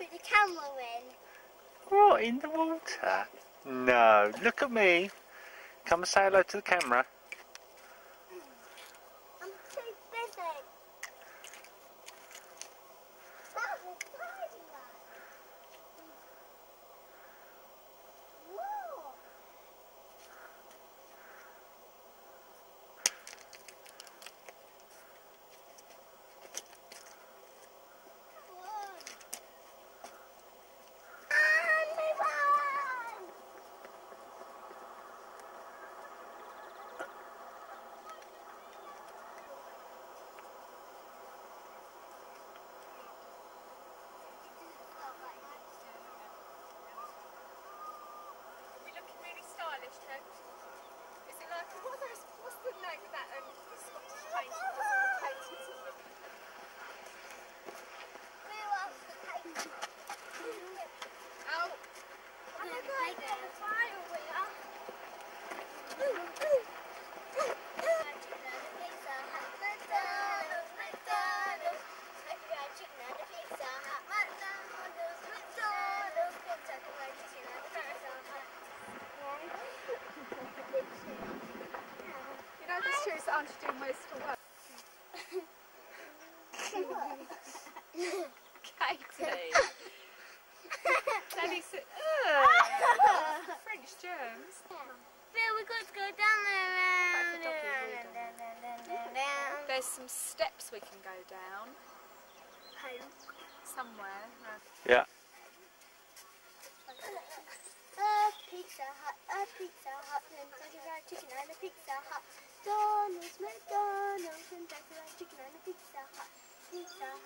put the camera in. What, in the water? No, look at me. Come and say hello to the camera. Really. Is it like, what are those, what's the name of that um, Scottish paint? Who else to take? Oh, I'm going to take the fire with us. Pizza Hut, McDonald's, McDonald's, Kentucky Chicken and the Pizza Hut, McDonald's, McDonald's, Kentucky Fried Chicken and the Pizza Hut. you know the shoes that aren't doing most of the work. Katie. Daddy said, ugh, French germs. Phil, we've got to go down there. That's a doggy Down, down, down, down, down. There's some steps we can go down Home. somewhere. No. Yeah. A Pizza Hut, a Pizza Hut, Kentucky Fried Chicken and a Pizza Hut. Donald's, McDonald's, Kentucky Fried Chicken and a Pizza Hut. Pizza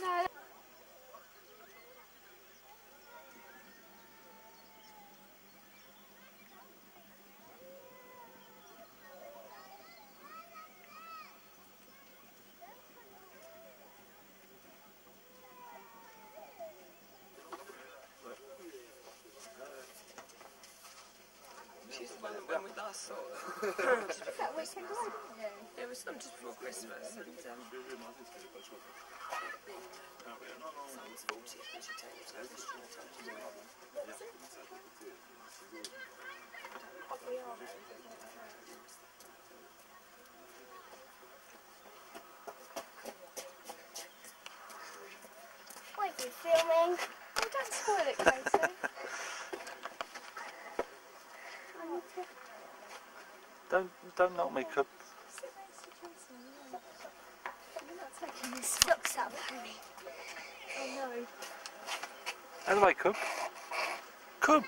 No. One that went with us. Sort of. That weekend away, didn't? It was um, just before Christmas, and um, son's 40, and she told to go I told her to go. What are you filming? Oh, don't spoil it, Katie. Don't don't knock me, Cub. You're not taking this. Socks up, honey. Oh no. Out of the way, Cub. Cub.